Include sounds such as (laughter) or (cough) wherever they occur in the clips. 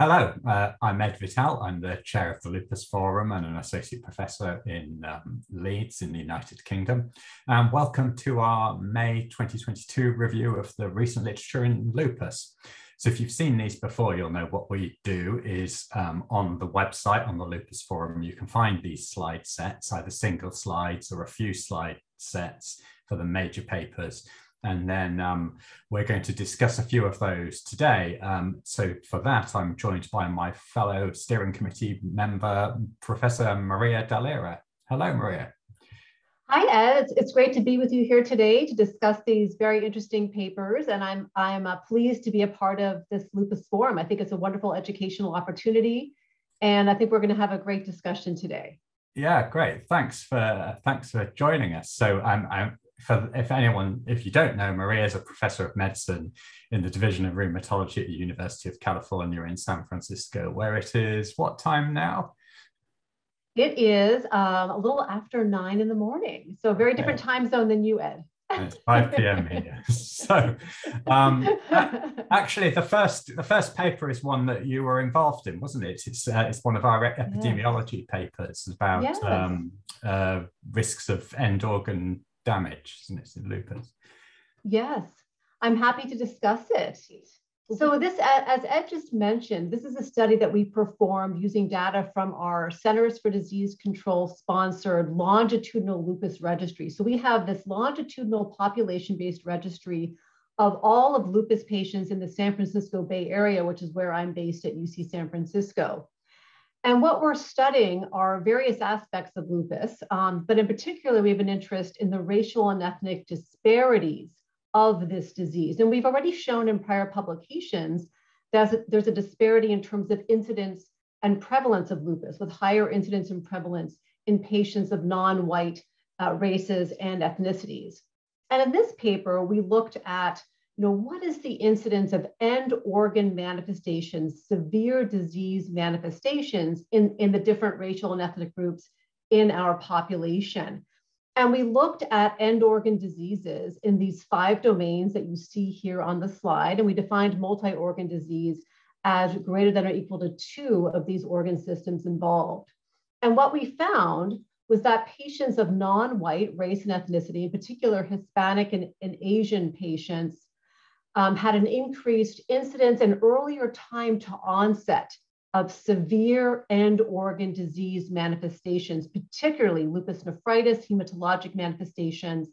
Hello, uh, I'm Ed Vital. I'm the chair of the Lupus Forum and an associate professor in um, Leeds in the United Kingdom. And welcome to our May 2022 review of the recent literature in lupus. So if you've seen these before, you'll know what we do is um, on the website, on the Lupus Forum, you can find these slide sets, either single slides or a few slide sets for the major papers. And then um, we're going to discuss a few of those today. Um, so for that, I'm joined by my fellow steering committee member, Professor Maria Dall'Era. Hello, Maria. Hi, Ed. It's great to be with you here today to discuss these very interesting papers. And I'm, I'm uh, pleased to be a part of this Lupus Forum. I think it's a wonderful educational opportunity. And I think we're going to have a great discussion today. Yeah, great. Thanks for thanks for joining us. So I'm, I'm for if anyone, if you don't know, Maria is a professor of medicine in the Division of Rheumatology at the University of California in San Francisco, where it is what time now? It is um, a little after nine in the morning. So, a very different time zone than you, Ed. it's 5 p.m. here. (laughs) so, um, actually, the first the first paper is one that you were involved in, wasn't it? It's uh, it's one of our epidemiology yes. papers about yes. um, uh, risks of end organ damage, isn't it, in lupus? Yes, I'm happy to discuss it. So this, as Ed just mentioned, this is a study that we performed using data from our Centers for Disease Control sponsored longitudinal lupus registry. So we have this longitudinal population-based registry of all of lupus patients in the San Francisco Bay Area, which is where I'm based at UC San Francisco. And what we're studying are various aspects of lupus, um, but in particular, we have an interest in the racial and ethnic disparities of this disease. And we've already shown in prior publications that there's a disparity in terms of incidence and prevalence of lupus, with higher incidence and prevalence in patients of non-white uh, races and ethnicities. And in this paper, we looked at you know, what is the incidence of end organ manifestations, severe disease manifestations in, in the different racial and ethnic groups in our population? And we looked at end organ diseases in these five domains that you see here on the slide. And we defined multi organ disease as greater than or equal to two of these organ systems involved. And what we found was that patients of non white race and ethnicity, in particular Hispanic and, and Asian patients, um, had an increased incidence and earlier time to onset of severe end organ disease manifestations, particularly lupus nephritis, hematologic manifestations,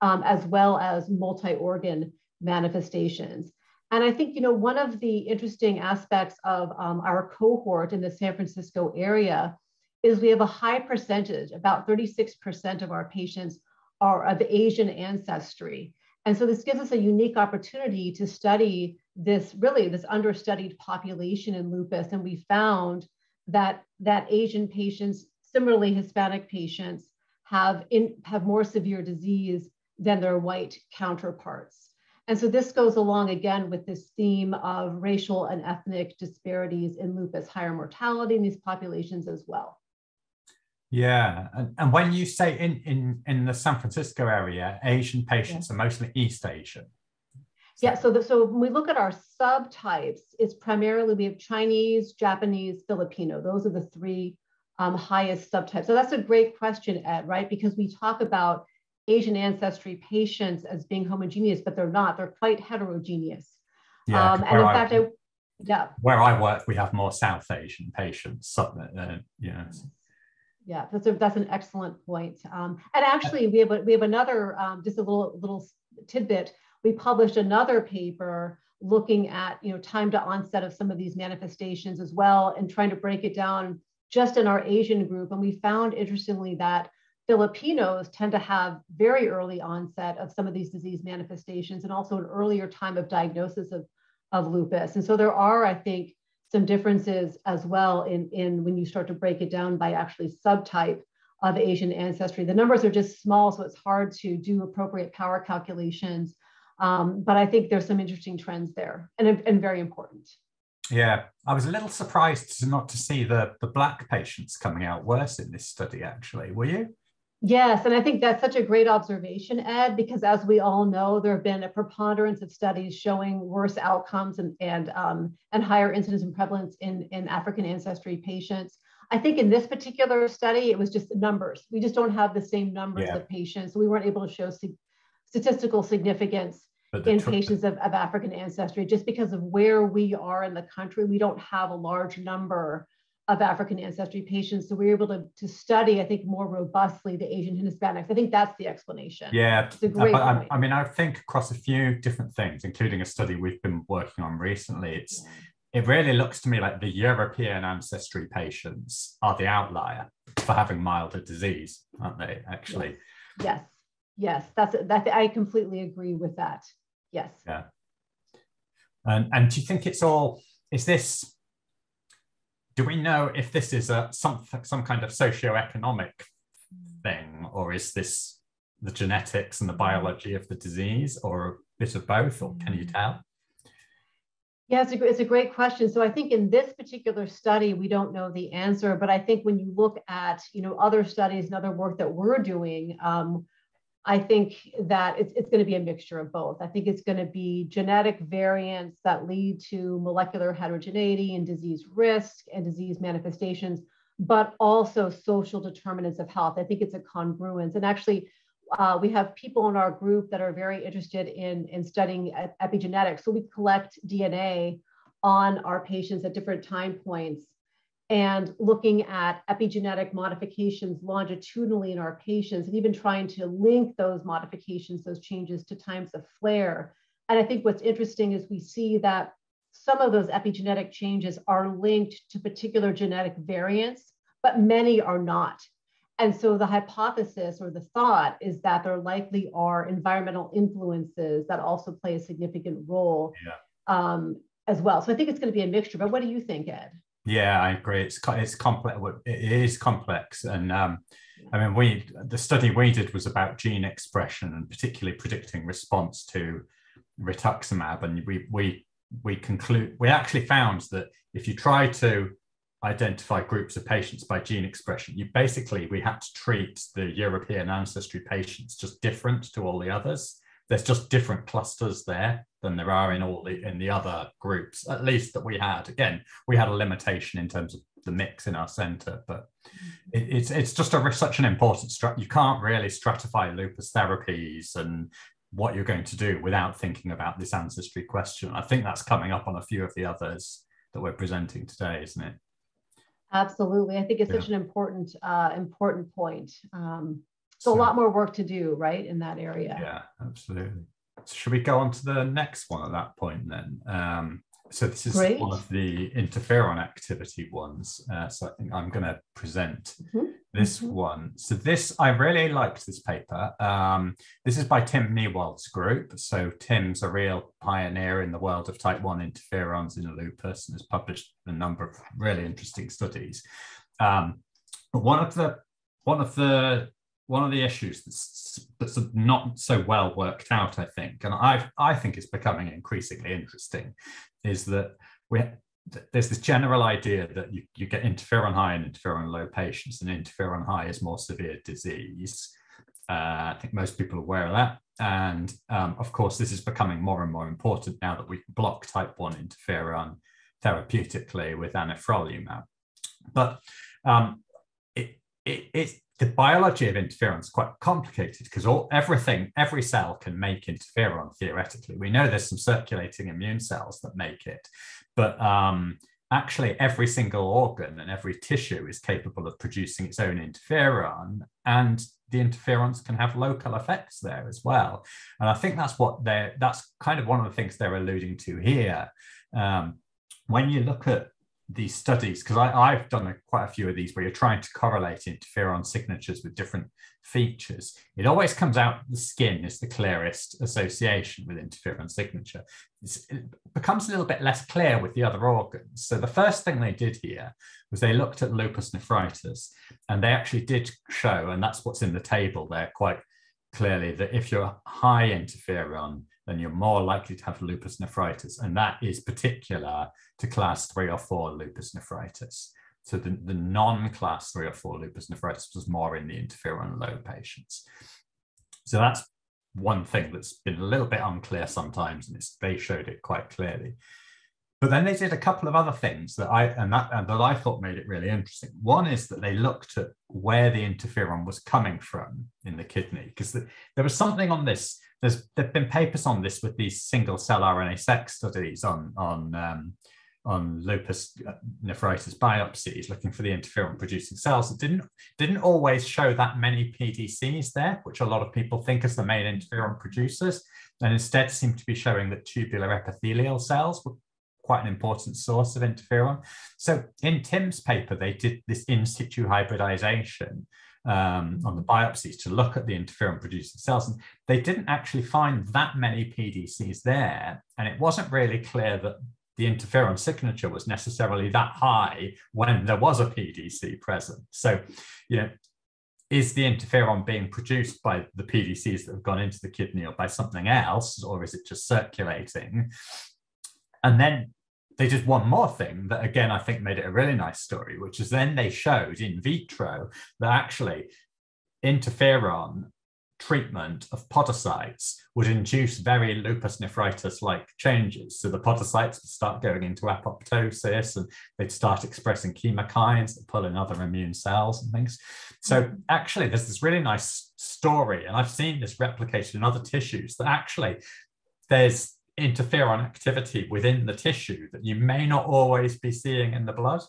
um, as well as multi-organ manifestations. And I think, you know, one of the interesting aspects of um, our cohort in the San Francisco area is we have a high percentage, about 36% of our patients are of Asian ancestry. And so this gives us a unique opportunity to study this really this understudied population in lupus. And we found that that Asian patients, similarly Hispanic patients, have in, have more severe disease than their white counterparts. And so this goes along again with this theme of racial and ethnic disparities in lupus, higher mortality in these populations as well. Yeah, and, and when you say in, in in the San Francisco area, Asian patients yeah. are mostly East Asian. Yeah, so the, so when we look at our subtypes, it's primarily we have Chinese, Japanese, Filipino. Those are the three um, highest subtypes. So that's a great question, Ed, right? Because we talk about Asian ancestry patients as being homogeneous, but they're not. They're quite heterogeneous. Yeah, um, and in I, fact, I, yeah. Where I work, we have more South Asian patients. Uh, you know, yeah, that's a, that's an excellent point. Um, and actually, we have a, we have another um, just a little little tidbit. We published another paper looking at you know time to onset of some of these manifestations as well, and trying to break it down just in our Asian group. And we found interestingly that Filipinos tend to have very early onset of some of these disease manifestations, and also an earlier time of diagnosis of of lupus. And so there are, I think, some differences as well in, in when you start to break it down by actually subtype of Asian ancestry. The numbers are just small, so it's hard to do appropriate power calculations. Um, but I think there's some interesting trends there and, and very important. Yeah, I was a little surprised not to see the, the black patients coming out worse in this study, actually. Were you? Yes, and I think that's such a great observation, Ed, because as we all know, there have been a preponderance of studies showing worse outcomes and and um, and higher incidence and prevalence in in African ancestry patients. I think in this particular study, it was just numbers. We just don't have the same numbers yeah. of patients, so we weren't able to show statistical significance in patients of, of African ancestry just because of where we are in the country. We don't have a large number of African ancestry patients. So we were able to, to study, I think, more robustly the Asian and Hispanics. I think that's the explanation. Yeah, it's a great but I, I, mean, I think across a few different things, including a study we've been working on recently, it's yeah. it really looks to me like the European ancestry patients are the outlier for having milder disease, aren't they? Actually. Yes. Yes, yes. that's that. I completely agree with that. Yes. Yeah. And and do you think it's all? Is this do we know if this is a some some kind of socio-economic thing, or is this the genetics and the biology of the disease, or a bit of both, or can you tell? Yeah, it's a, it's a great question. So I think in this particular study, we don't know the answer, but I think when you look at you know other studies and other work that we're doing, um, I think that it's, it's going to be a mixture of both. I think it's going to be genetic variants that lead to molecular heterogeneity and disease risk and disease manifestations, but also social determinants of health. I think it's a congruence. And actually, uh, we have people in our group that are very interested in, in studying epigenetics. So we collect DNA on our patients at different time points and looking at epigenetic modifications longitudinally in our patients and even trying to link those modifications, those changes to times of flare. And I think what's interesting is we see that some of those epigenetic changes are linked to particular genetic variants, but many are not. And so the hypothesis or the thought is that there likely are environmental influences that also play a significant role yeah. um, as well. So I think it's going to be a mixture. But what do you think, Ed? Yeah, I agree. It's it's complex. It is complex, and um, I mean, we the study we did was about gene expression and particularly predicting response to rituximab, and we we we conclude we actually found that if you try to identify groups of patients by gene expression, you basically we had to treat the European ancestry patients just different to all the others. There's just different clusters there than there are in all the in the other groups, at least that we had. Again, we had a limitation in terms of the mix in our center, but it, it's it's just a such an important strat. You can't really stratify lupus therapies and what you're going to do without thinking about this ancestry question. I think that's coming up on a few of the others that we're presenting today, isn't it? Absolutely, I think it's yeah. such an important uh, important point. Um, so, so a lot more work to do, right, in that area. Yeah, absolutely. So should we go on to the next one at that point then? Um, so this is Great. one of the interferon activity ones. Uh, so I think I'm going to present mm-hmm. this mm-hmm. one. So this, I really liked this paper. Um, this is by Tim Niewold's group. So Tim's a real pioneer in the world of type 1 interferons in lupus and has published a number of really interesting studies. Um, but one of the one of the one of the issues that's, that's not so well worked out, I think, and I I think it's becoming increasingly interesting, is that we there's this general idea that you, you get interferon high and interferon low patients, and interferon high is more severe disease. Uh, I think most people are aware of that. And um, of course, this is becoming more and more important now that we block type 1 interferon therapeutically with anifrolumab. But um, it, it, it, the biology of interferon is quite complicated because all everything, every cell can make interferon theoretically. We know there's some circulating immune cells that make it, but um, actually every single organ and every tissue is capable of producing its own interferon, and the interferons can have local effects there as well. And I think that's what they're that's kind of one of the things they're alluding to here. Um, when you look at these studies because I've done a, quite a few of these where you're trying to correlate interferon signatures with different features. It always comes out the skin is the clearest association with interferon signature. It's, it becomes a little bit less clear with the other organs. So the first thing they did here was they looked at lupus nephritis and they actually did show, and that's what's in the table there quite clearly, that if you're high interferon, then you're more likely to have lupus nephritis. And that is particular to class three or four lupus nephritis. So the, the non-class three or four lupus nephritis was more in the interferon low patients. So that's one thing that's been a little bit unclear sometimes, and they showed it quite clearly. But then they did a couple of other things that I and that and that I thought made it really interesting. One is that they looked at where the interferon was coming from in the kidney, because the, there was something on this. There's there've been papers on this with these single cell RNA seq studies on on um, on lupus uh, nephritis biopsies looking for the interferon producing cells. It didn't didn't always show that many PDCs there, which a lot of people think is the main interferon producers, and instead seemed to be showing that tubular epithelial cells were quite an important source of interferon. So in Tim's paper, they did this in situ hybridization um, on the biopsies to look at the interferon producing cells. And they didn't actually find that many PDCs there. And it wasn't really clear that the interferon signature was necessarily that high when there was a PDC present. So, you know, is the interferon being produced by the PDCs that have gone into the kidney or by something else, or is it just circulating? And then they did one more thing that, again, I think made it a really nice story, which is then they showed in vitro that actually interferon treatment of podocytes would induce very lupus nephritis like changes. So the podocytes would start going into apoptosis and they'd start expressing chemokines that pull in other immune cells and things. So mm-hmm. actually, there's this really nice story, and I've seen this replicated in other tissues that actually there's interferon activity within the tissue that you may not always be seeing in the blood.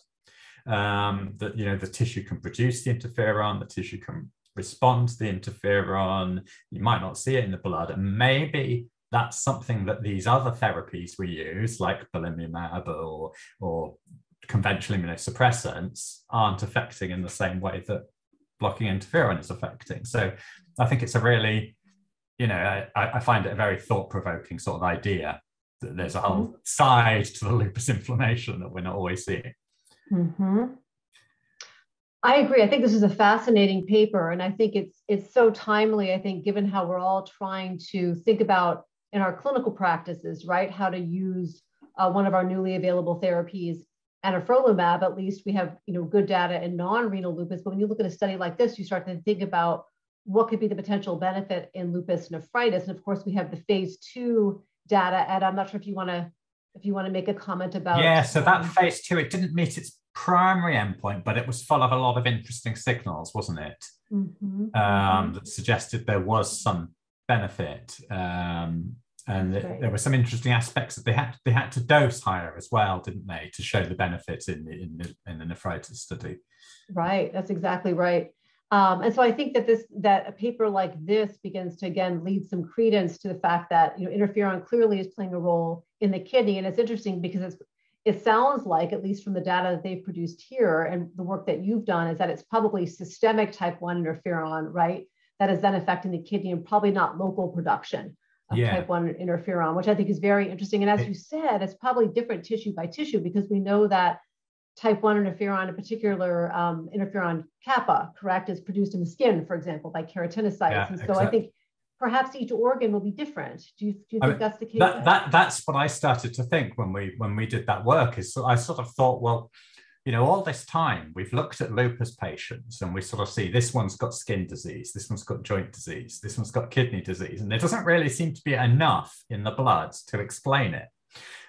Um, that you know the tissue can produce the interferon, the tissue can respond to the interferon. You might not see it in the blood, and maybe that's something that these other therapies we use, like belimumab or or conventional immunosuppressants, aren't affecting in the same way that blocking interferon is affecting. So I think it's a really you know, I, I find it a very thought provoking sort of idea that there's a whole mm-hmm. side to the lupus inflammation that we're not always seeing. Mm-hmm. I agree. I think this is a fascinating paper, and I think it's it's so timely. I think given how we're all trying to think about in our clinical practices, right, how to use uh, one of our newly available therapies, anifrolumab. At least we have you know good data in non-renal lupus, but when you look at a study like this, you start to think about what could be the potential benefit in lupus nephritis. And of course, we have the phase two data. Ed, I'm not sure if you want to if you want to make a comment about. Yeah, so that um, phase two, it didn't meet its primary endpoint, but it was full of a lot of interesting signals, wasn't it? Mm-hmm. Um, that suggested there was some benefit. Um, and right. there were some interesting aspects that they had they had to dose higher as well, didn't they, to show the benefits in the in the, in the nephritis study. Right, that's exactly right. Um, and so I think that this that a paper like this begins to again lead some credence to the fact that you know interferon clearly is playing a role in the kidney, and it's interesting because it's it sounds like, at least from the data that they've produced here and the work that you've done, is that it's probably systemic type 1 interferon, right? That is then affecting the kidney and probably not local production of yeah. type 1 interferon, which I think is very interesting. And as you said, it's probably different tissue by tissue because we know that type 1 interferon, a particular um, interferon kappa, correct, is produced in the skin, for example, by keratinocytes. Yeah, and so exactly. I think perhaps each organ will be different. Do you, do you think mean, that's the case? That, that, that's what I started to think when we when we did that work. Is I sort of thought, well, you know, all this time we've looked at lupus patients and we sort of see this one's got skin disease, this one's got joint disease, this one's got kidney disease, and there doesn't really seem to be enough in the blood to explain it.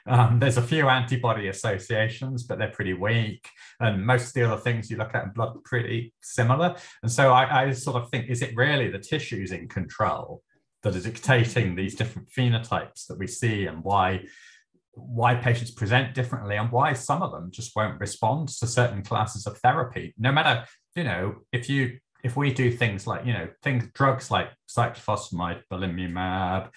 Um, there's a few antibody associations, but they're pretty weak. And most of the other things you look at in blood are pretty similar. And so I, I sort of think, is it really the tissues in control that are dictating these different phenotypes that we see and why why patients present differently and why some of them just won't respond to certain classes of therapy no matter you know if you if we do things like you know things drugs like cyclophosphamide belimumab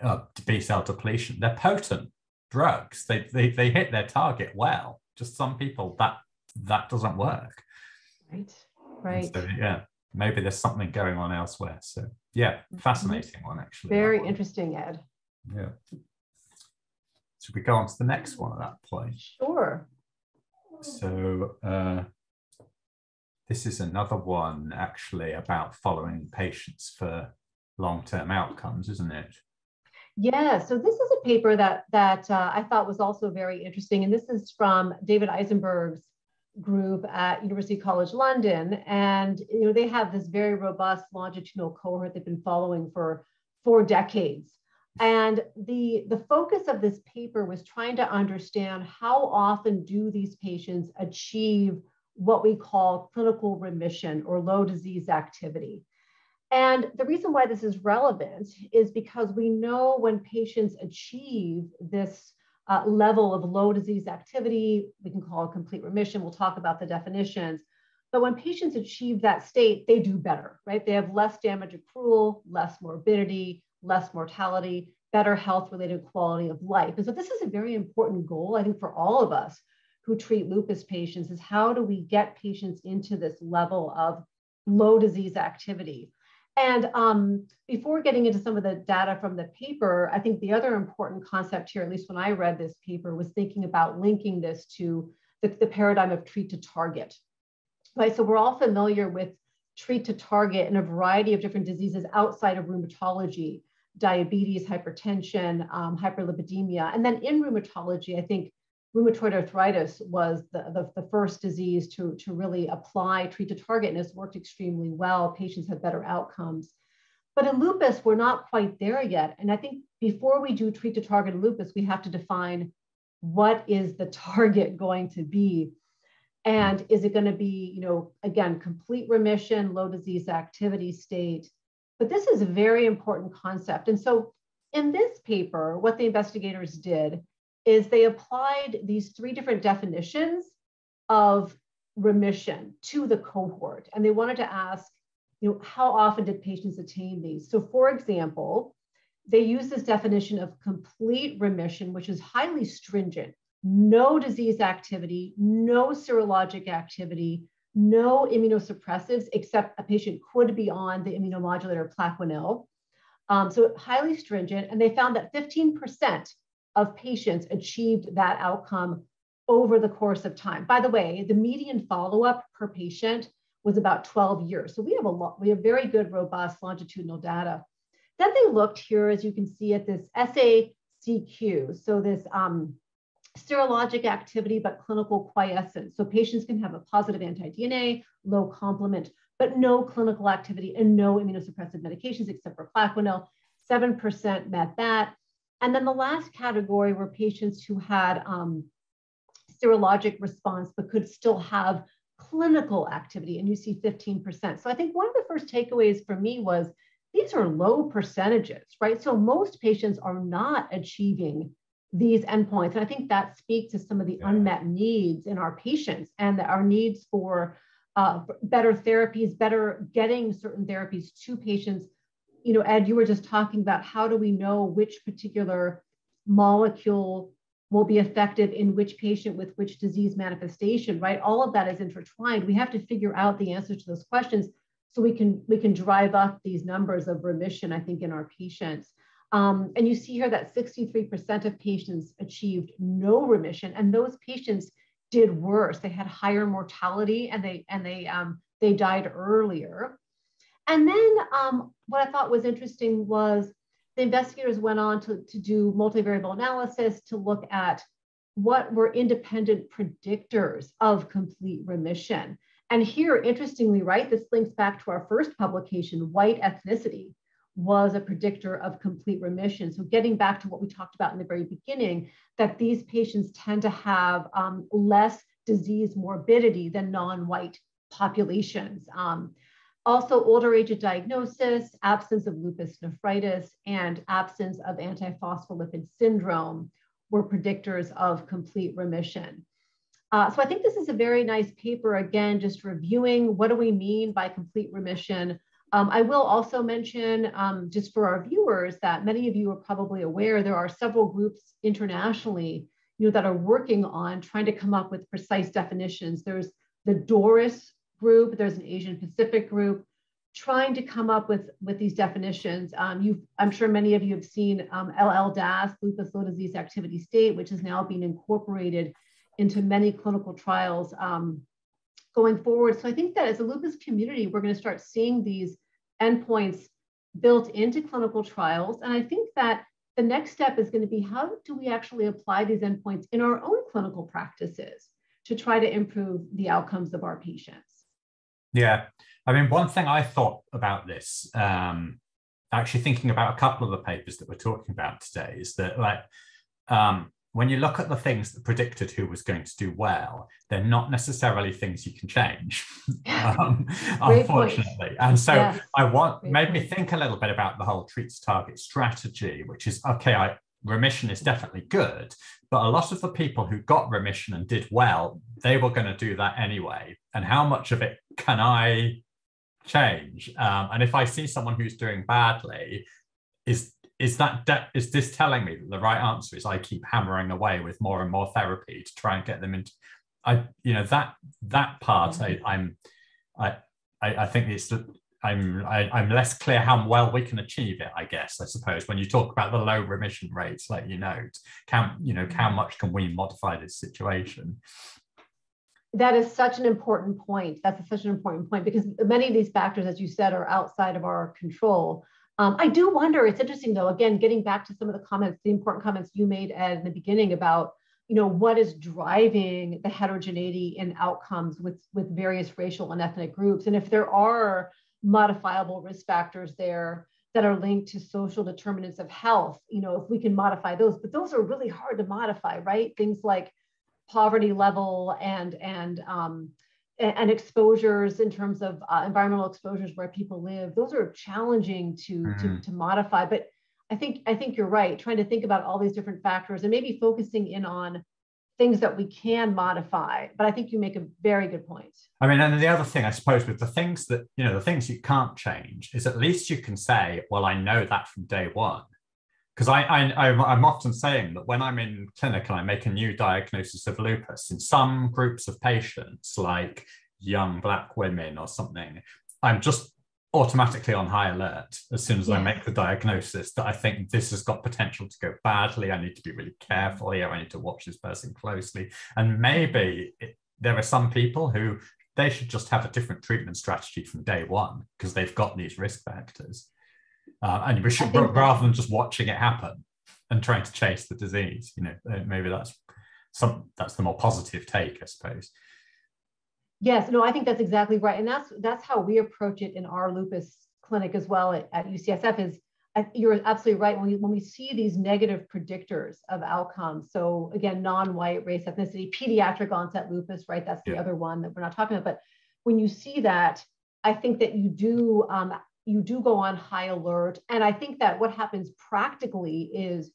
uh, b cell depletion they're potent drugs. They, they they hit their target well. Just some people that that doesn't work. Right. Right. So, yeah. Maybe there's something going on elsewhere. So yeah, mm-hmm. fascinating one actually. Very interesting, Ed. Yeah. Should we go on to the next one at that point? Sure. So uh, this is another one actually about following patients for long-term outcomes, isn't it? Yeah, so this is a paper that that uh, I thought was also very interesting, and this is from David Isenberg's group at University College London, and you know they have this very robust longitudinal cohort they've been following for four decades. And the, the focus of this paper was trying to understand how often do these patients achieve what we call clinical remission or low disease activity. And the reason why this is relevant is because we know when patients achieve this uh, level of low disease activity, we can call it complete remission, we'll talk about the definitions. But when patients achieve that state, they do better, right? They have less damage accrual, less morbidity, less mortality, better health related quality of life. And so this is a very important goal, I think, for all of us who treat lupus patients is how do we get patients into this level of low disease activity? And um, before getting into some of the data from the paper, I think the other important concept here, at least when I read this paper, was thinking about linking this to the, the paradigm of treat to target. Right, so we're all familiar with treat to target in a variety of different diseases outside of rheumatology, diabetes, hypertension, um, hyperlipidemia. And then in rheumatology, I think rheumatoid arthritis was the, the, the, first disease to, to really apply treat to target and it's worked extremely well. Patients have better outcomes. But in lupus, we're not quite there yet. And I think before we do treat to target in lupus, we have to define what is the target (laughs) going to be. And is it going to be, you know, again, complete remission, low disease activity state? But this is a very important concept. And so in this paper, what the investigators did is they applied these three different definitions of remission to the cohort. And they wanted to ask, you know, how often did patients attain these? So for example, they use this definition of complete remission, which is highly stringent, no disease activity, no serologic activity, no immunosuppressives, except a patient could be on the immunomodulator Plaquenil. Um, so highly stringent. And they found that 15% of patients achieved that outcome over the course of time. By the way, the median follow-up per patient was about 12 years. So we have a lot, we have very good, robust longitudinal data. Then they looked here, as you can see, at this SACQ. So this um, serologic activity, but clinical quiescence. So patients can have a positive anti-DNA, low complement, but no clinical activity and no immunosuppressive medications except for Plaquenil. 7% met that. And then the last category were patients who had um, serologic response, but could still have clinical activity, and you see 15%. So I think one of the first takeaways for me was these are low percentages, right? So most patients are not achieving these endpoints. And I think that speaks to some of the unmet needs in our patients and our needs for uh, better therapies, better getting certain therapies to patients you know, Ed, you were just talking about how do we know which particular molecule will be effective in which patient with which disease manifestation, right? All of that is intertwined. We have to figure out the answers to those questions so we can we can drive up these numbers of remission, I think, in our patients. Um, and you see here that 63% of patients achieved no remission, and those patients did worse. They had higher mortality and they and they um, they died earlier. And then um, what I thought was interesting was the investigators went on to, to do multivariable analysis to look at what were independent predictors of complete remission. And here, interestingly, right, this links back to our first publication, white ethnicity was a predictor of complete remission. So getting back to what we talked about in the very beginning, that these patients tend to have um, less disease morbidity than non-white populations. Um, also, older age of diagnosis, absence of lupus nephritis, and absence of antiphospholipid syndrome were predictors of complete remission. Uh, so I think this is a very nice paper, again, just reviewing what do we mean by complete remission. Um, I will also mention, um, just for our viewers, that many of you are probably aware there are several groups internationally you know, that are working on trying to come up with precise definitions. There's the DORIS group, there's an Asian Pacific group, trying to come up with, with these definitions. Um, you I'm sure many of you have seen um, LL-DAS, lupus low disease activity state, which is now being incorporated into many clinical trials um, going forward. So I think that as a lupus community, we're going to start seeing these endpoints built into clinical trials. And I think that the next step is going to be how do we actually apply these endpoints in our own clinical practices? to try to improve the outcomes of our patients. Yeah. I mean, one thing I thought about this, um, actually thinking about a couple of the papers that we're talking about today, is that like um, when you look at the things that predicted who was going to do well, they're not necessarily things you can change, (laughs) um, unfortunately. Point. And so yes. I want Great made point. me think a little bit about the whole treat to target strategy, which is okay. I remission is definitely good, but a lot of the people who got remission and did well, they were going to do that anyway. And how much of it can I change? Um, and if I see someone who's doing badly, is is that de- is this telling me that the right answer is I keep hammering away with more and more therapy to try and get them into I you know that that part I, I'm I I, think it's I'm I, am i am less clear how well we can achieve it. I guess I suppose when you talk about the low remission rates, like you note, can you know how much can we modify this situation? That is such an important point. That's such an important point because many of these factors, as you said, are outside of our control. Um, I do wonder, it's interesting though, again, getting back to some of the comments, the important comments you made at the beginning about, you know, what is driving the heterogeneity in outcomes with, with various racial and ethnic groups. And if there are modifiable risk factors there that are linked to social determinants of health, you know, if we can modify those, but those are really hard to modify, right? Things like poverty level and, and, um, and exposures in terms of uh, environmental exposures where people live those are challenging to, mm-hmm. to to modify but i think i think you're right trying to think about all these different factors and maybe focusing in on things that we can modify but i think you make a very good point. I mean and the other thing i suppose with the things that you know the things you can't change is at least you can say well i know that from day one. Because I, I I'm often saying that when I'm in clinic and I make a new diagnosis of lupus in some groups of patients, like young black women or something, I'm just automatically on high alert as soon as I make the diagnosis that I think this has got potential to go badly. I need to be really careful here. I need to watch this person closely. And maybe it, there are some people who they should just have a different treatment strategy from day one because they've got these risk factors uh, and we should rather than just watching it happen and trying to chase the disease you know uh, maybe that's some that's the more positive take i suppose yes no i think that's exactly right and that's that's how we approach it in our lupus clinic as well at, at ucsf is you're absolutely right when we when we see these negative predictors of outcomes so again non-white race ethnicity pediatric onset lupus right that's the yeah. other one that we're not talking about but when you see that i think that you do um, you do go on high alert. And I think that what happens practically is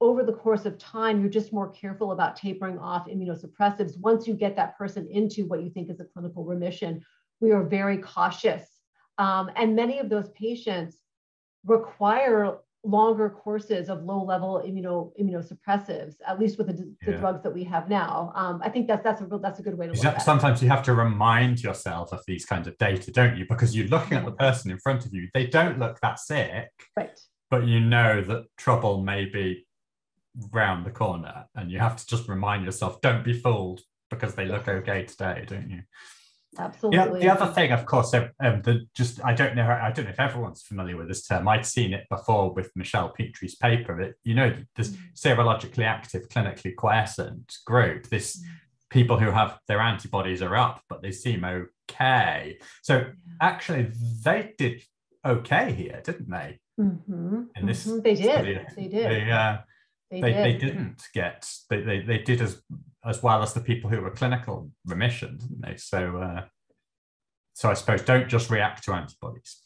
over the course of time, you're just more careful about tapering off immunosuppressives. Once you get that person into what you think is a clinical remission, we are very cautious. Um, and many of those patients require longer courses of low level immuno, immunosuppressives, at least with the, the yeah. drugs that we have now. Um, I think that's that's a that's a good way to look at Sometimes you have to remind yourself of these kinds of data, don't you? Because you're looking at the person in front of you. They don't look that sick. Right. But you know that trouble may be round the corner and you have to just remind yourself, don't be fooled because they look okay today, don't you? Absolutely. The, the other thing, of course, um, the just I don't know I don't know if everyone's familiar with this term. I'd seen it before with Michelle Petri's paper. It, you know, this mm. serologically active, clinically quiescent group. This mm. people who have their antibodies are up, but they seem okay. So yeah. actually, they did okay here, didn't they? Mm-hmm. In this, mm-hmm. they did. Study. They did. They, uh, they, they, did. they didn't get they, they, they did as as well as the people who were clinical remission, didn't they? So, uh, so I suppose don't just react to antibodies.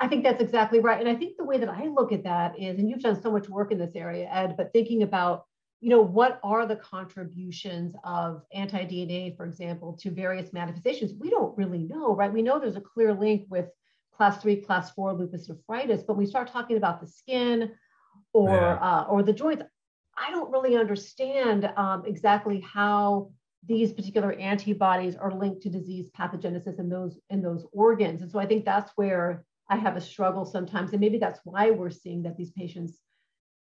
I think that's exactly right. And I think the way that I look at that is, and you've done so much work in this area, Ed, but thinking about, you know, what are the contributions of anti-DNA, for example, to various manifestations? We don't really know, right? We know there's a clear link with class three, class four lupus nephritis, but we start talking about the skin or yeah. uh, or the joints. I don't really understand um, exactly how these particular antibodies are linked to disease pathogenesis in those in those organs. And so I think that's where I have a struggle sometimes. And maybe that's why we're seeing that these patients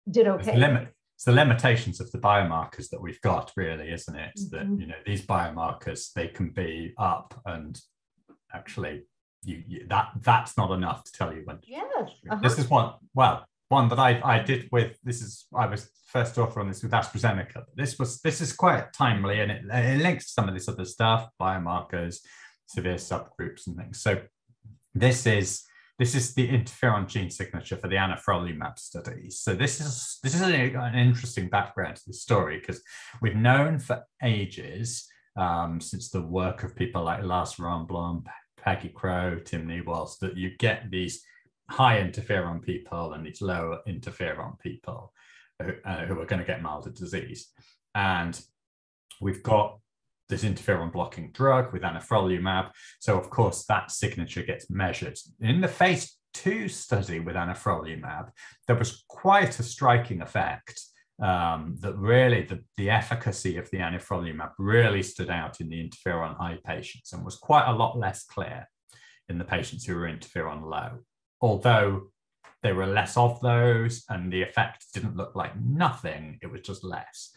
did okay. It's the, limit, it's the limitations of the biomarkers that we've got, really, isn't it? Mm-hmm. That you know these biomarkers they can be up and actually you, you, that that's not enough to tell you when. Yes. Uh-huh. This is what well one that I, I did with this is I was first author on this with AstraZeneca. This was this is quite timely and it, it links to some of this other stuff, biomarkers, severe subgroups and things. So this is this is the interferon gene signature for the anifrolumab study. So this is this is an, an interesting background to the story because we've known for ages um, since the work of people like Lars Rönnblom, Peggy Crow, Tim Newalls, that you get these high interferon people and these low interferon people who, uh, who are going to get milder disease. And we've got this interferon blocking drug with anifrolumab. So of course that signature gets measured. In the phase two study with anifrolumab, there was quite a striking effect um, that really the, the efficacy of the anifrolumab really stood out in the interferon high patients and was quite a lot less clear in the patients who were interferon low. Although there were less of those and the effect didn't look like nothing, it was just less.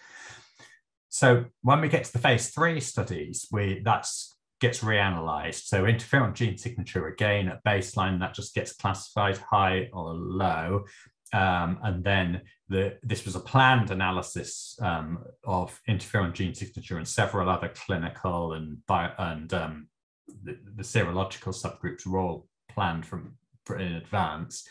So when we get to the phase three studies, we that's gets reanalyzed. So interferon gene signature again at baseline, that just gets classified high or low. Um, and then the, this was a planned analysis um, of interferon gene signature and several other clinical and, bio, and um, the, the, serological subgroups were all planned from in advance.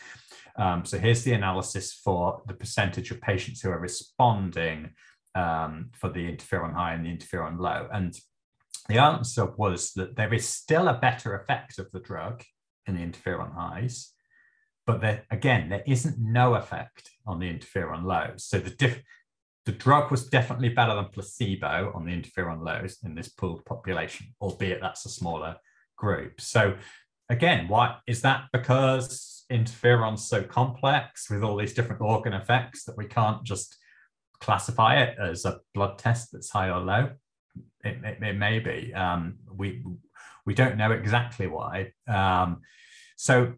Um, so here's the analysis for the percentage of patients who are responding um, for the interferon high and the interferon low. And the answer was that there is still a better effect of the drug in the interferon highs, but there, again, there isn't no effect on the interferon lows. So the diff, the drug was definitely better than placebo on the interferon lows in this pooled population, albeit that's a smaller group. So again, why is that because interferon's so complex with all these different organ effects that we can't just classify it as a blood test that's high or low. It, it, it may be. Um, we we don't know exactly why. Um, so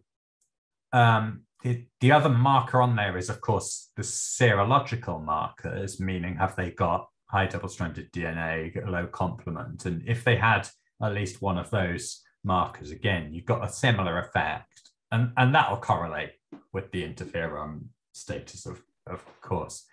um, the, the other marker on there is, of course, the serological markers, meaning have they got high double-stranded DNA, low complement, and if they had at least one of those markers, again, you've got a similar effect, and and that will correlate with the interferon status, of of course.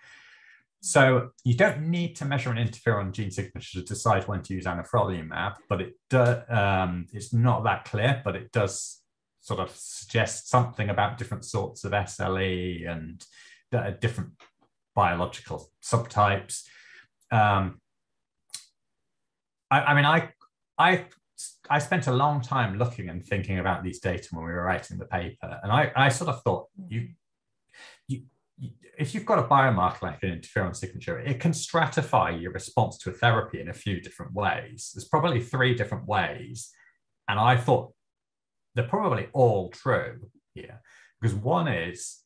So you don't need to measure an interferon gene signature to decide when to use anifrolumab, but it do, um, it's not that clear, but it does sort of suggest something about different sorts of SLE and uh, different biological subtypes. Um, I, I mean, I, I, I spent a long time looking and thinking about these data when we were writing the paper, and I, I sort of thought mm-hmm. you, you if you've got a biomarker like an interferon signature, it can stratify your response to a therapy in a few different ways. There's probably three different ways. And I thought they're probably all true here. Because one is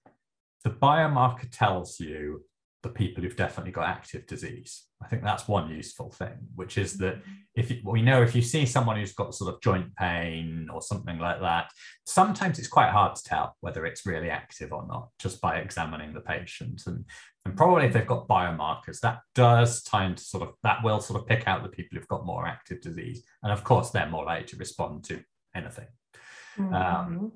the biomarker tells you the people who've definitely got active disease. I think that's one useful thing, which is that if you, we know if you see someone who's got sort of joint pain or something like that, sometimes it's quite hard to tell whether it's really active or not just by examining the patient. And, and probably if they've got biomarkers, that does tend to sort of, that will sort of pick out the people who've got more active disease. And of course, they're more likely to respond to anything. Mm-hmm. Um,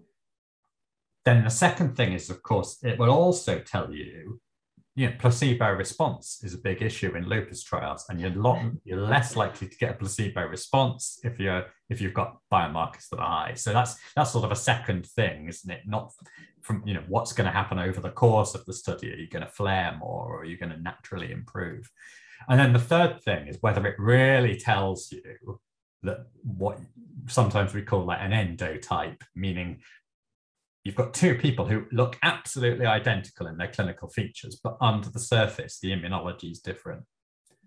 then the second thing is, of course, it will also tell you you know, placebo response is a big issue in lupus trials, and you're lot you're less likely to get a placebo response if you're if you've got biomarkers that are high. So that's that's sort of a second thing, isn't it? Not from you know what's going to happen over the course of the study. Are you going to flare more, or are you going to naturally improve? And then the third thing is whether it really tells you that what sometimes we call like an endotype, meaning you've got two people who look absolutely identical in their clinical features, but under the surface, the immunology is different.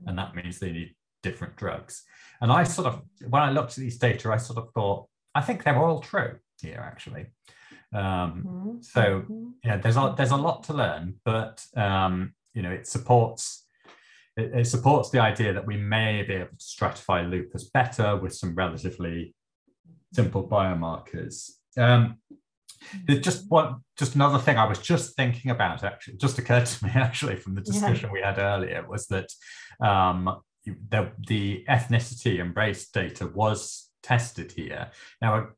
And that means they need different drugs. And I sort of, when I looked at these data, I sort of thought, I think they're all true here, actually. Um, mm-hmm. So, mm-hmm. yeah, there's a, there's a lot to learn, but, um, you know, it supports, it, it supports the idea that we may be able to stratify lupus better with some relatively simple biomarkers. Um, (laughs) there's just one, just another thing I was just thinking about. Actually, just occurred to (laughs) me actually from the discussion yeah. we had earlier was that um, the, the ethnicity and race data was tested here. Now,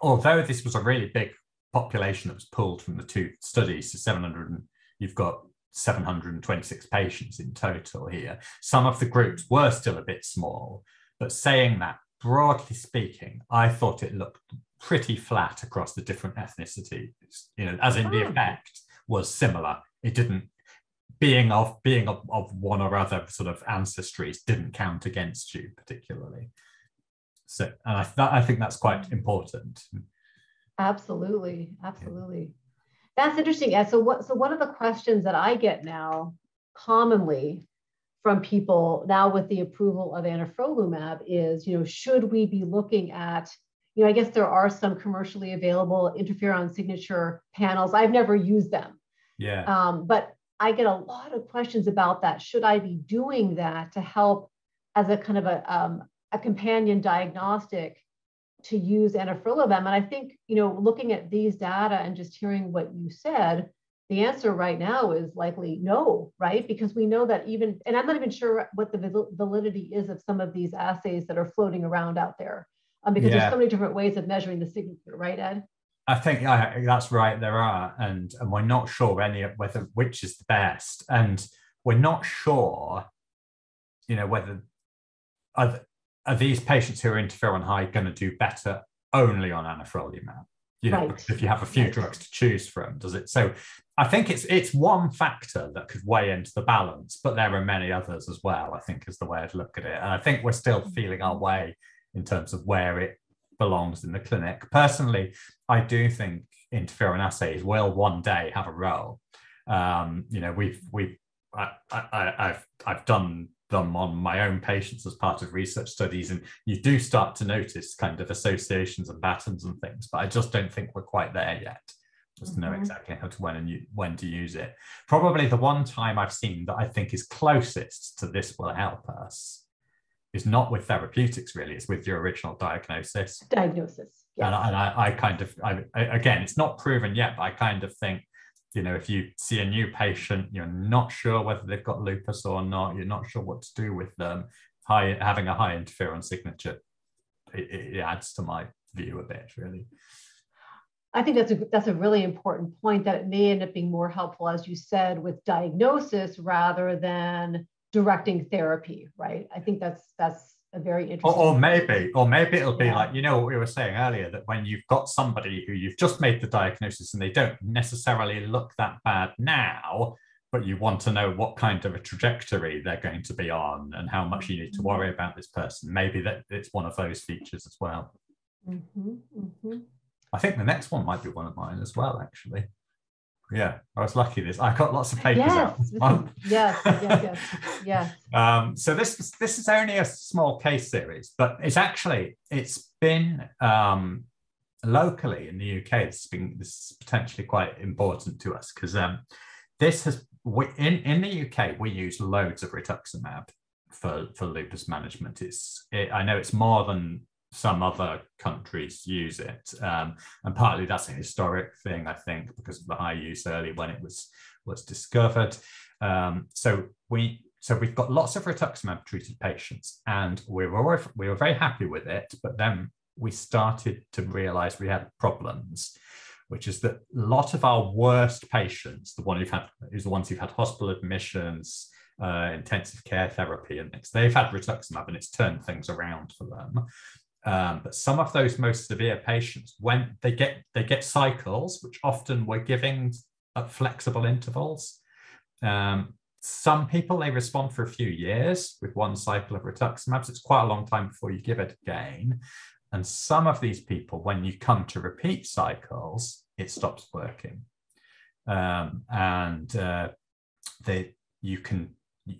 although this was a really big population that was pulled from the two studies, so 700, and, you've got 726 patients in total here. Some of the groups were still a bit small, but saying that, broadly speaking, I thought it looked pretty flat across the different ethnicities, you know, as in the oh. effect was similar. It didn't being of being of, of one or other sort of ancestries didn't count against you particularly. So, and I, that, I think that's quite mm. important. Absolutely, absolutely. Yeah. That's interesting. Yeah. So, what? So, one of the questions that I get now commonly from people now with the approval of anifrolumab is, you know, should we be looking at you know, I guess there are some commercially available interferon signature panels. I've never used them. Yeah. Um, but I get a lot of questions about that. Should I be doing that to help as a kind of a, um, a companion diagnostic to use anifrolumab? And I think, you know, looking at these data and just hearing what you said, the answer right now is likely no, right? Because we know that even, and I'm not even sure what the validity is of some of these assays that are floating around out there, um, because yeah. there's so many different ways of measuring the signature, right, Ed? I think that's right. There are, and and we're not sure any whether which is the best, and we're not sure, you know, whether are, are these patients who are interferon high going to do better only on anifrolumab? You know, right. if you have a few right. drugs to choose from, does it? So I think it's it's one factor that could weigh into the balance, but there are many others as well. I think is the way I'd look at it, and I think we're still feeling our way in terms of where it belongs in the clinic. Personally, I do think interferon assays will one day have a role. Um, you know, we've we've I, I, I've I've done them on my own patients as part of research studies, and you do start to notice kind of associations and patterns and things. But I just don't think we're quite there yet. Just to know mm-hmm. exactly how to when and you, when to use it. Probably the one time I've seen that I think is closest to this will help us is not with therapeutics really. It's with your original diagnosis. Diagnosis yes. and, I, and I, I, kind of I, again it's not proven yet but i kind of think you know if you see a new patient you're not sure whether they've got lupus or not you're not sure what to do with them high having a high interferon signature it, it adds to my view a bit really. I think that's a that's a really important point that it may end up being more helpful, as you said, with diagnosis rather than directing therapy, right? I think that's that's a very interesting. Or, or maybe, or maybe it'll be yeah. like you know what we were saying earlier that when you've got somebody who you've just made the diagnosis and they don't necessarily look that bad now, but you want to know what kind of a trajectory they're going to be on and how much you need to worry mm-hmm. about this person. Maybe that it's one of those features as well. Mm-hmm, mm-hmm. I think the next one might be one of mine as well, actually. Yeah, I was lucky. This I got lots of papers yes, out. yes, yes, yes, yes. (laughs) Um, so this is this is only a small case series, but it's actually it's been um, locally in the UK. This has been this is potentially quite important to us because um, this has we, in in the UK we use loads of rituximab for for lupus management. It's it, I know it's more than some other countries use it. Um, and partly that's a historic thing, I think, because of the high use early when it was was discovered. Um, so we so we've got lots of rituximab treated patients, and we were we were very happy with it. But then we started to realize we had problems, which is that a lot of our worst patients, the one who've had, is the ones who've had hospital admissions, uh, intensive care therapy, and they've had rituximab, and it's turned things around for them. Um, but some of those most severe patients, when they get they get cycles, which often we're giving at flexible intervals. Um, some people they respond for a few years with one cycle of rituximab. It's quite a long time before you give it again. And some of these people, when you come to repeat cycles, it stops working. Um, and uh, they you can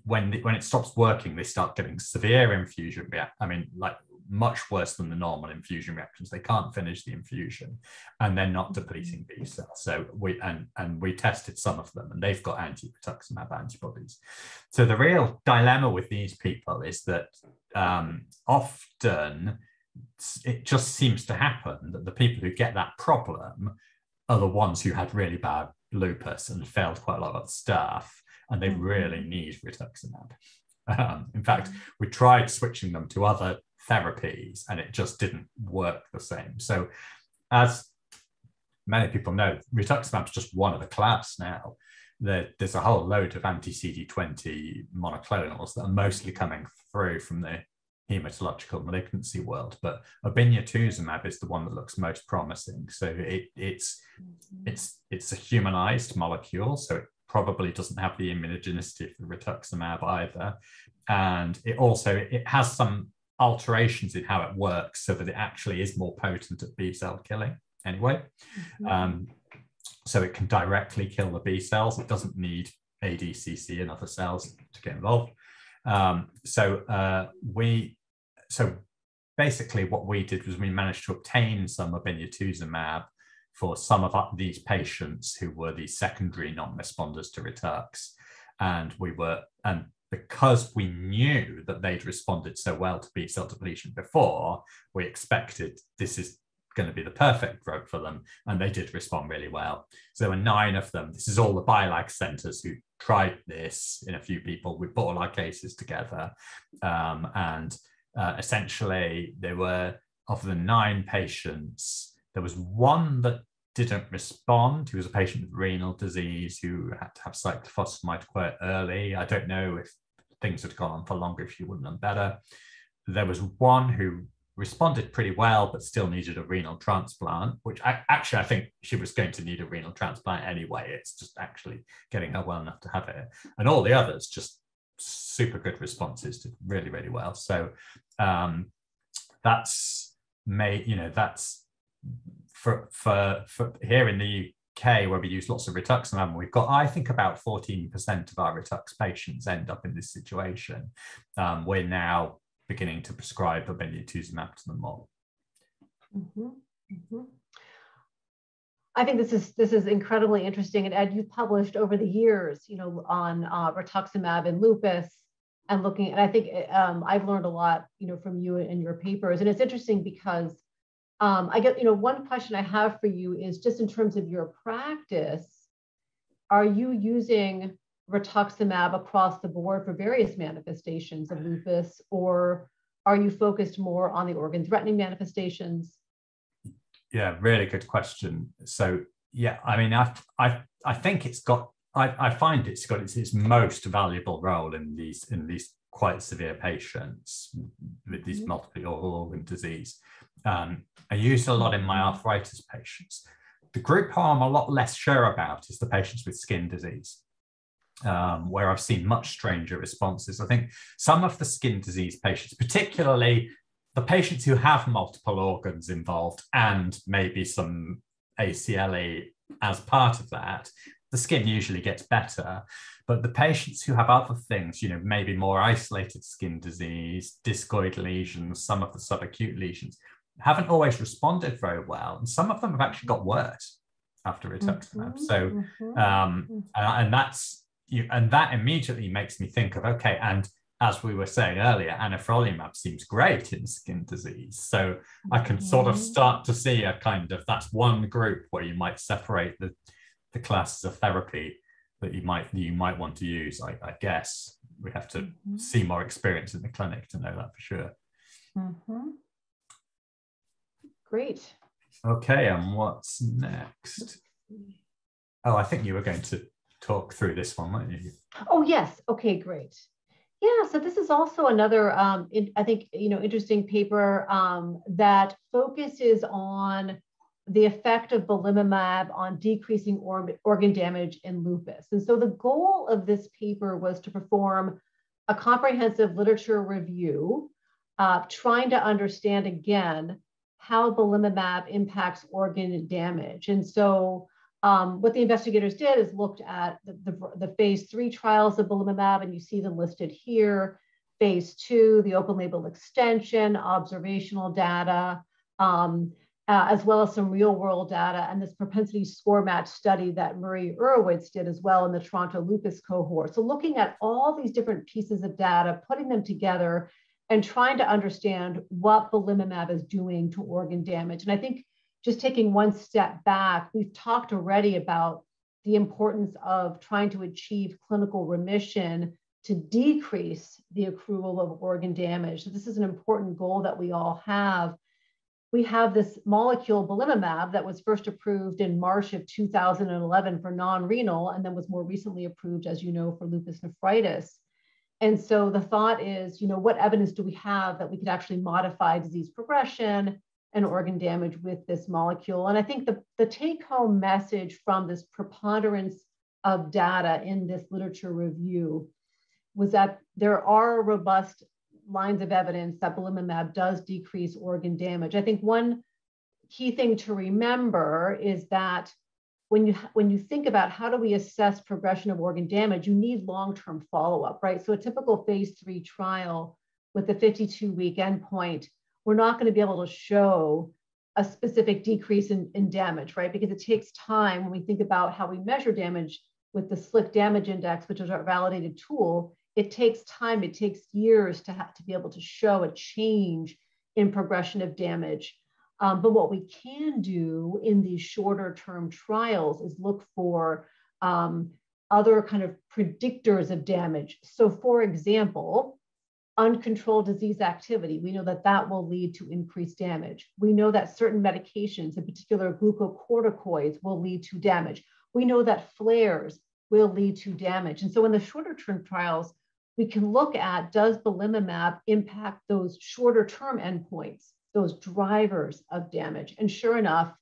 when the, when it stops working, they start getting severe infusion. I mean, like much worse than the normal infusion reactions. They can't finish the infusion, and they're not depleting B cells. So we and and we tested some of them, and they've got anti-rituximab antibodies. So the real dilemma with these people is that um, often it just seems to happen that the people who get that problem are the ones who had really bad lupus and failed quite a lot of stuff, and they really mm-hmm. need rituximab. (laughs) Um, in fact, we tried switching them to other therapies and it just didn't work the same. So, as many people know, rituximab is just one of the class now. There, there's a whole load of anti-CD20 monoclonals that are mostly coming through from the hematological malignancy world, but obinutuzumab is the one that looks most promising. So it, it's mm-hmm. it's it's a humanized molecule, so it probably doesn't have the immunogenicity of the rituximab either, and it also it has some alterations in how it works, so that it actually is more potent at B cell killing. Anyway, mm-hmm. um, so it can directly kill the B cells. It doesn't need ADCC and other cells to get involved. Um, so uh, we, so basically what we did was we managed to obtain some of obinutuzumab for some of these patients who were the secondary non-responders to Ritux. And we were, and because we knew that they'd responded so well to B cell depletion before, we expected this is going to be the perfect drug for them. And they did respond really well. So there were nine of them. This is all the BILAG centers who tried this in a few people. We put all our cases together. Um, and uh, essentially, there were, of the nine patients, there was one that didn't respond. He was a patient with renal disease who had to have cyclophosphamide quite early. I don't know if things had gone on for longer, if she wouldn't have done better. There was one who responded pretty well, but still needed a renal transplant, which I, actually I think she was going to need a renal transplant anyway. It's just actually getting her well enough to have it. And all the others just super good responses, did really, really well. So um, that's made, you know, that's for, for, for here in the Where we use lots of rituximab, we've got, I think about 14% of our Ritux patients end up in this situation. Um, we're now beginning to prescribe obinutuzumab to them all. Mm-hmm. Mm-hmm. I think this is this is incredibly interesting. And Ed, you've published over the years, you know, on uh, rituximab and lupus, and looking. And I think um, I've learned a lot, you know, from you and your papers. And it's interesting because um, I get, you know, one question I have for you is just in terms of your practice, are you using rituximab across the board for various manifestations of lupus, or are you focused more on the organ threatening manifestations? Yeah, really good question. So yeah, I mean, I I I think it's got I, I find it's got its, its most valuable role in these in these quite severe patients with these mm-hmm. multiple organ disease. Um, I use a lot in my arthritis patients. The group I'm a lot less sure about is the patients with skin disease um, where I've seen much stranger responses. I think some of the skin disease patients, particularly the patients who have multiple organs involved and maybe some ACLE as part of that, the skin usually gets better. But the patients who have other things, you know, maybe more isolated skin disease, discoid lesions, some of the subacute lesions, haven't always responded very well. And some of them have actually got worse after rituximab. Mm-hmm, so, mm-hmm, um, mm-hmm. and that's you, and that immediately makes me think of okay, and as we were saying earlier, anifrolumab seems great in skin disease. So I can sort of mm-hmm. start to see a kind of that's one group where you might separate the, the classes of therapy that you might you might want to use. I, I guess we have to mm-hmm. see more experience in the clinic to know that for sure. Great. Okay, and what's next? Oh, I think you were going to talk through this one, weren't you? Oh, yes. Okay, great. Yeah, so this is also another, um, in, I think, you know, interesting paper um, that focuses on the effect of belimumab on decreasing or, organ damage in lupus. And so the goal of this paper was to perform a comprehensive literature review, uh, trying to understand again how belimumab impacts organ damage. And so um, what the investigators did is looked at the, the, the, phase three trials of belimumab, and you see them listed here. Phase two, the open label extension, observational data, um, uh, as well as some real world data, and this propensity score match study that Murray Urowitz did as well in the Toronto lupus cohort. So looking at all these different pieces of data, putting them together, and trying to understand what belimumab is doing to organ damage. And I think just taking one step back, we've talked already about the importance of trying to achieve clinical remission to decrease the accrual of organ damage. So this is an important goal that we all have. we have this molecule belimumab that was first approved in March of 2011 for non-renal and then was more recently approved, as you know, for lupus nephritis. And so the thought is, you know, what evidence do we have that we could actually modify disease progression and organ damage with this molecule? And I think the, the take home message from this preponderance of data in this literature review was that there are robust lines of evidence that belimumab does decrease organ damage. I think one key thing to remember is that when you when you think about how do we assess progression of organ damage, you need long-term follow-up, right? So a typical phase three trial with a 52-week endpoint, we're not going to be able to show a specific decrease in, in damage, right? Because it takes time when we think about how we measure damage with the SLICC damage index, which is our validated tool, it takes time, it takes years to have to be able to show a change in progression of damage. Um, but what we can do in these shorter term trials is look for um, other kind of predictors of damage. So for example, uncontrolled disease activity, we know that that will lead to increased damage. We know that certain medications, in particular glucocorticoids, will lead to damage. We know that flares will lead to damage. And so in the shorter term trials, we can look at does belimumab impact those shorter term endpoints those drivers of damage. And sure enough,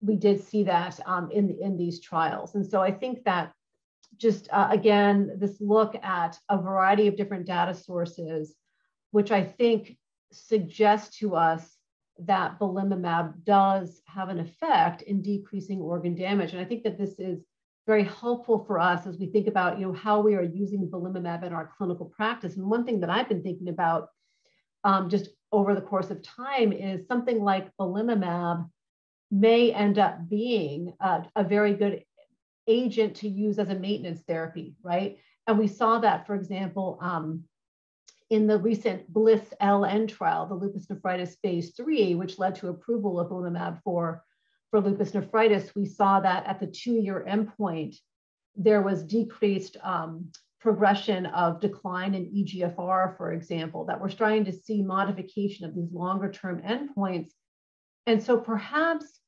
we did see that um, in, in these trials. And so I think that just uh, again, this look at a variety of different data sources, which I think suggests to us that belimumab does have an effect in decreasing organ damage. And I think that this is very helpful for us as we think about you know, how we are using belimumab in our clinical practice. And one thing that I've been thinking about um, just over the course of time is something like belimumab may end up being a, very good agent to use as a maintenance therapy, right? And we saw that, for example, um, in the recent BLISS-LN trial, the lupus nephritis phase three, which led to approval of belimumab for, for lupus nephritis, we saw that at the two-year endpoint, there was decreased um, progression of decline in EGFR, for example, that we're starting to see modification of these longer term endpoints. And so perhaps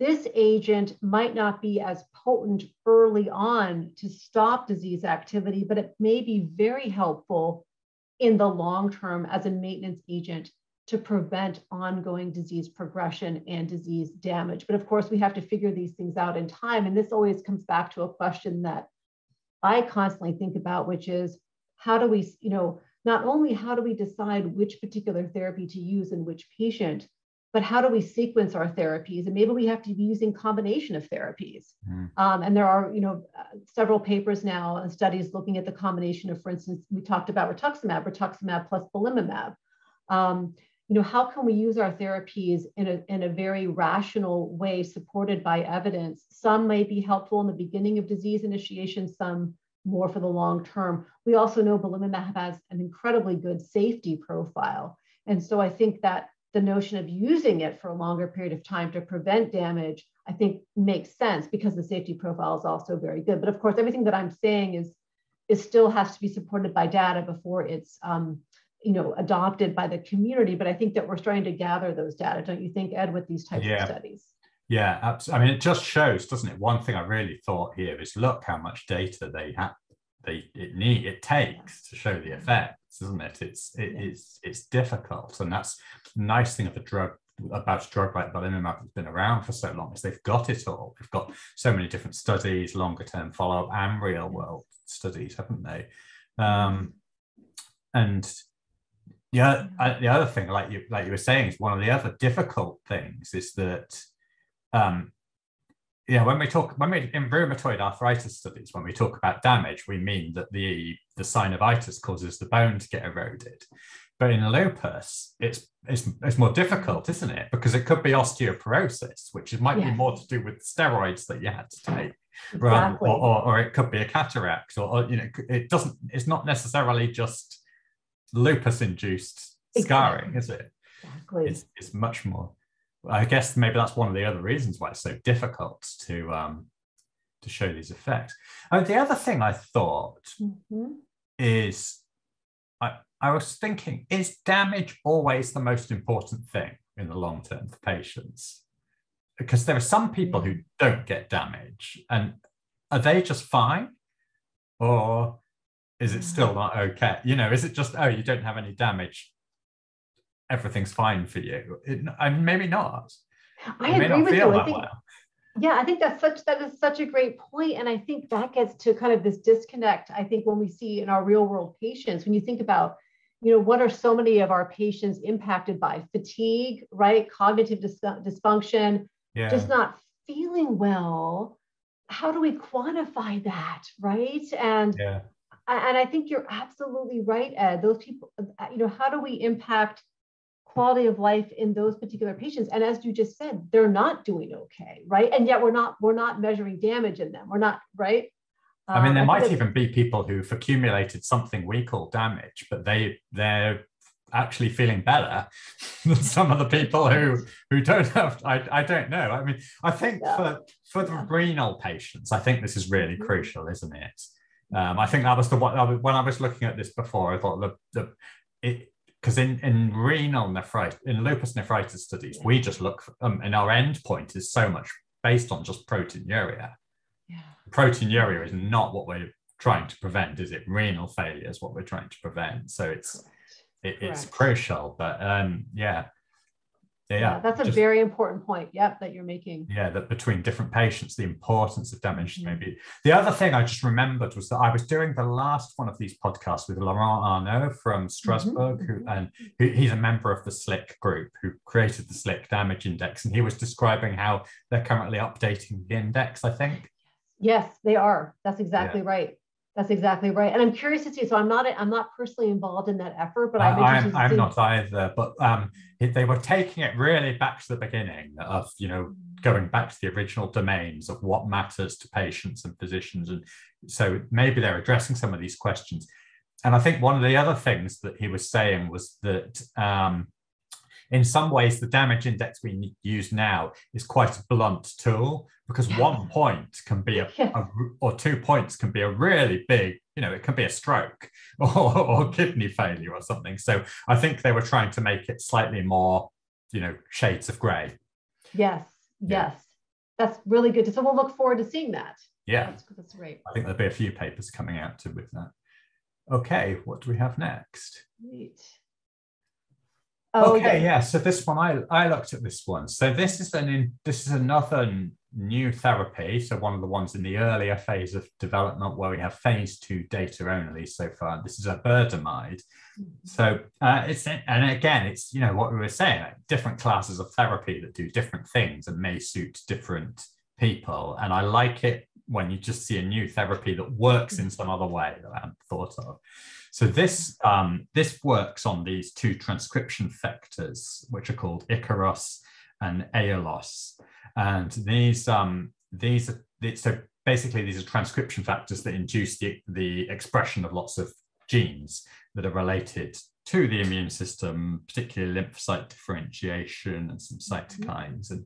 this agent might not be as potent early on to stop disease activity, but it may be very helpful in the long term as a maintenance agent to prevent ongoing disease progression and disease damage. But of course, we have to figure these things out in time. And this always comes back to a question that I constantly think about, which is how do we, you know, not only how do we decide which particular therapy to use in which patient, but how do we sequence our therapies? And maybe we have to be using combination of therapies. Mm. Um, and there are, you know, uh, several papers now and studies looking at the combination of, for instance, we talked about rituximab, rituximab plus belimumab. Um, you know, how can we use our therapies in a, in a very rational way supported by evidence? Some may be helpful in the beginning of disease initiation, some more for the long term. We also know belimumab has an incredibly good safety profile. And so I think that the notion of using it for a longer period of time to prevent damage, I think makes sense because the safety profile is also very good. But of course, everything that I'm saying is, is still has to be supported by data before it's um, you know adopted by the community but i think that we're starting to gather those data don't you think ed with these types yeah. of studies yeah absolutely. i mean it just shows doesn't it one thing i really thought here is look how much data they have they it need it takes to show the effects isn't it it's it, yeah. it's it's difficult and that's nice thing of a drug about a drug like belimumab that's been around for so long is they've got it all they've got so many different studies longer term follow-up and real world studies haven't they um, and yeah, the other thing, like you like you were saying, is one of the other difficult things is that, um, yeah, when we talk when we in rheumatoid arthritis studies, when we talk about damage, we mean that the the synovitis causes the bone to get eroded. But in lupus, it's it's, it's more difficult, isn't it? Because it could be osteoporosis, which might be more to do with steroids that you had to take. Exactly. Or, or, or, it could be a cataract, or, or you know, it doesn't. It's not necessarily just lupus induced scarring, is it? Exactly. It's, it's much more. I guess maybe that's one of the other reasons why it's so difficult to um, to show these effects. And the other thing I thought mm-hmm. is I, I was thinking, is damage always the most important thing? in the long term for patients? Because there are some people who don't get damage, and are they just fine? Or is it still not okay? You know, is it just, oh, you don't have any damage? Everything's fine for you. It, I mean, maybe not. I you agree with you. I think, yeah, I think that's such that is such a great point, and I think that gets to kind of this disconnect. I think when we see in our real world patients, when you think about, you know, what are so many of our patients impacted by fatigue, right, cognitive dis- dysfunction, yeah. just not feeling well. How do we quantify that, right? And yeah. And I think you're absolutely right, Ed. Those people, you know, how do we impact quality of life in those particular patients and as you just said they're not doing okay right and yet we're not we're not measuring damage in them we're not right i mean there um, might even be people who've accumulated something we call damage but they they're actually feeling better (laughs) than some of the people who who don't have i, I don't know i mean i think yeah. for for the yeah. renal patients i think this is really mm-hmm. crucial isn't it um, I think that was the one when I was looking at this before. I thought the the it, because in, in renal nephritis, in lupus nephritis studies, we just look for, um, and our endpoint is so much based on just proteinuria. Yeah. Proteinuria is not what we're trying to prevent, is it? Renal failure is what we're trying to prevent. So it's it, it's crucial. But um, yeah, yeah, yeah that's a just, very important point yep that you're making yeah that between different patients the importance of damage mm-hmm. maybe the other thing i just remembered was that i was doing the last one of these podcasts with laurent arnaud from mm-hmm, strasbourg mm-hmm. who, and who, he's a member of the SLICC group who created the SLICC damage index and he was describing how they're currently updating the index i think yes they are that's exactly yeah. right that's exactly right. And I'm curious to see. So I'm not I'm not personally involved in that effort, but I'm I'm, I'm not either. But um, they were taking it really back to the beginning of you know going back to the original domains of what matters to patients and physicians, and so maybe they're addressing some of these questions. And I think one of the other things that he was saying was that um, in some ways, the damage index we use now is quite a blunt tool because one point can be a, (laughs) a, or two points can be a really big, you know, it can be a stroke (laughs) or, or kidney failure or something. So I think they were trying to make it slightly more, you know, shades of grey. Yes, yes. Yeah. That's really good. So we'll look forward to seeing that. Yeah. That's, that's great. I think there'll be a few papers coming out to with that. Okay, what do we have next? Great. Oh, okay, yeah. So this one, I I looked at this one. So this is an in, this is another new therapy. So one of the ones in the earlier phase of development where we have phase two data only so far. This is a Mm-hmm. So uh, it's and again, it's you know what we were saying, like different classes of therapy that do different things and may suit different people. And I like it when you just see a new therapy that works in some other way that I hadn't thought of. So this, um, this works on these two transcription factors, which are called Ikaros and Aiolos. And these, um, these are, so basically these are transcription factors that induce the, the expression of lots of genes that are related to the immune system, particularly lymphocyte differentiation and some cytokines. And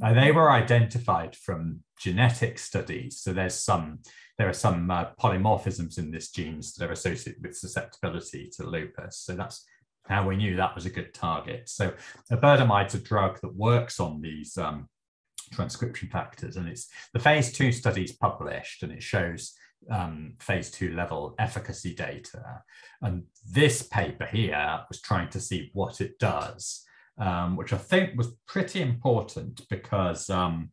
they were identified from genetic studies. So there's some there are some uh, polymorphisms in this genes that are associated with susceptibility to lupus. So that's how we knew that was a good target. So is a drug that works on these um, transcription factors, and it's the phase two studies published, and it shows um, phase two level efficacy data. And this paper here was trying to see what it does, um, which I think was pretty important because um,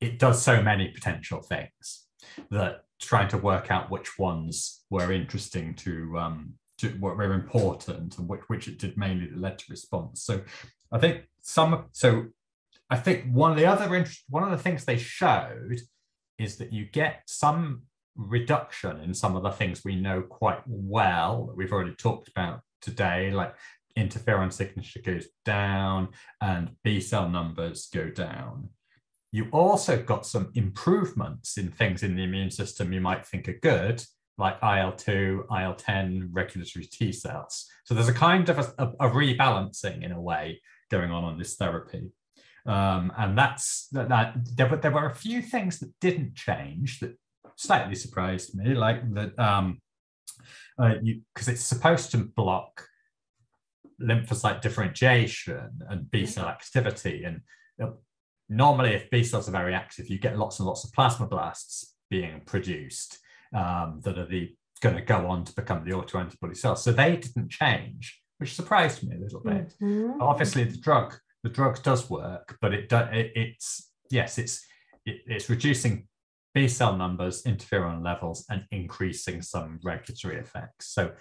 it does so many potential things that trying to work out which ones were interesting to um, to what were important and which, which it did mainly that led to response. So I think some so I think one of the other interest one of the things they showed is that you get some reduction in some of the things we know quite well that we've already talked about today, like interferon signature goes down and B cell numbers go down you also got some improvements in things in the immune system you might think are good, like IL-2, IL-10, regulatory T cells. So there's a kind of a, a, a rebalancing in a way going on on this therapy. Um, and that's that, that there, were, there were a few things that didn't change that slightly surprised me, like that um, uh, you because it's supposed to block lymphocyte differentiation and B cell activity. And uh, normally, if B cells are very active, you get lots and lots of plasmablasts being produced um, that are the going to go on to become the autoantibody cells. So they didn't change, which surprised me a little bit. Mm-hmm. Obviously, the drug the drug does work, but it, it it's yes, it's it, it's reducing B cell numbers, interferon levels, and increasing some regulatory effects. So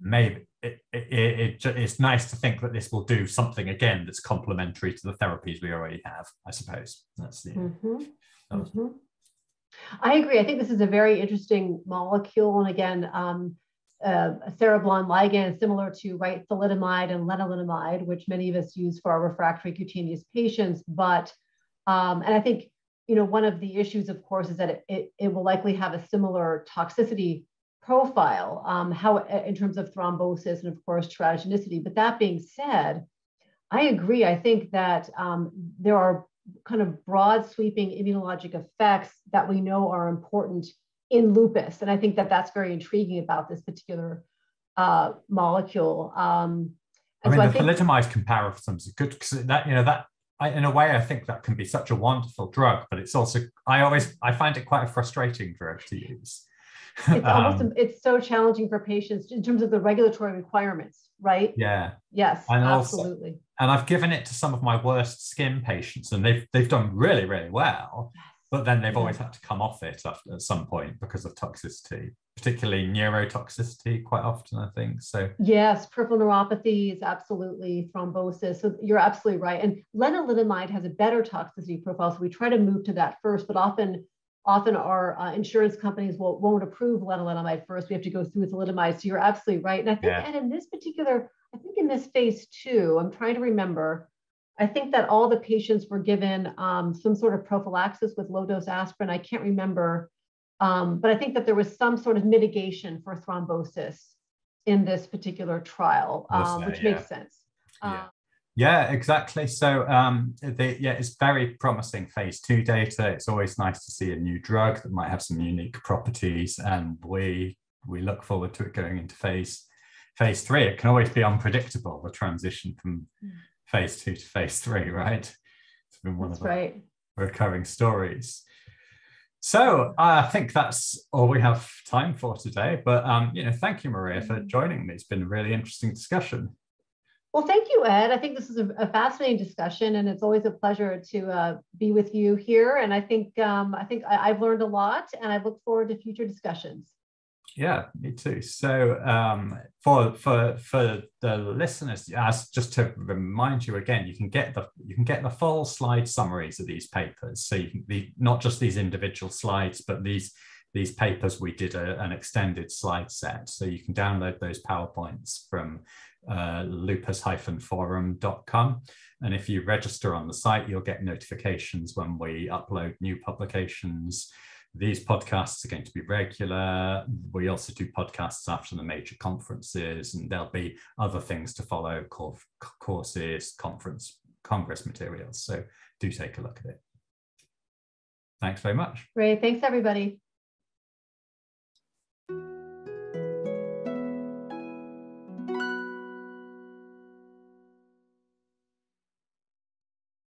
maybe it, it, it, it's nice to think that this will do something again that's complementary to the therapies we already have. I suppose that's the. Mm-hmm. That mm-hmm. I agree. I think this is a very interesting molecule, and again, um, uh, a cereblon ligand similar to right thalidomide and lenalidomide, which many of us use for our refractory cutaneous patients. But um, and I think you know one of the issues, of course, is that it, it, it will likely have a similar toxicity profile, um, how in terms of thrombosis and of course teratogenicity. But that being said, I agree. I think that um, there are kind of broad sweeping immunologic effects that we know are important in lupus. And I think that that's very intriguing about this particular uh, molecule. Um, I mean, so the think, thalidomide comparisons are good because that, you know, that I, in a way, I think that can be such a wonderful drug, but it's also, I always, I find it quite a frustrating drug to use. It's (laughs) almost, um, it's so challenging for patients in terms of the regulatory requirements, right? Yeah. Yes, and absolutely. Also, and I've given it to some of my worst skin patients and they've, they've done really, really well. Yes but then they've always had to come off it at some point because of toxicity particularly neurotoxicity quite often i think so yes peripheral neuropathies absolutely thrombosis so you're absolutely right and lenalidomide has a better toxicity profile so we try to move to that first but often often our uh, insurance companies will, won't approve lenalidomide first we have to go through with thalidomide so you're absolutely right and i think yeah. and in this particular i think in this phase two i'm trying to remember I think that all the patients were given um, some sort of prophylaxis with low dose aspirin. I can't remember, um, but I think that there was some sort of mitigation for thrombosis in this particular trial, um, which yeah. makes sense. Yeah. Yeah, exactly. So, um, they, yeah, it's very promising phase two data. It's always nice to see a new drug that might have some unique properties, and we we look forward to it going into phase phase three. It can always be unpredictable the transition from mm phase two to phase three, right? It's been one that's of the recurring stories. So I think that's all we have time for today. But um, you know, thank you, Maria, for mm-hmm. joining me. It's been a really interesting discussion. Well, thank you, Ed. I think this is a, a fascinating discussion, and it's always a pleasure to uh, be with you here. And I think um, I think I, I've learned a lot, and I look forward to future discussions. Yeah, me too. So um, for for for the listeners, as just to remind you again, you can get the you can get the full slide summaries of these papers. So you can not just these individual slides, but these these papers we did a, an extended slide set. So you can download those PowerPoints from uh, lupus-forum.com. And if you register on the site, you'll get notifications when we upload new publications these podcasts are going to be regular. We also do podcasts after the major conferences, and there'll be other things to follow courses, conference, congress materials. So do take a look at it. Thanks very much. Great. Thanks, everybody.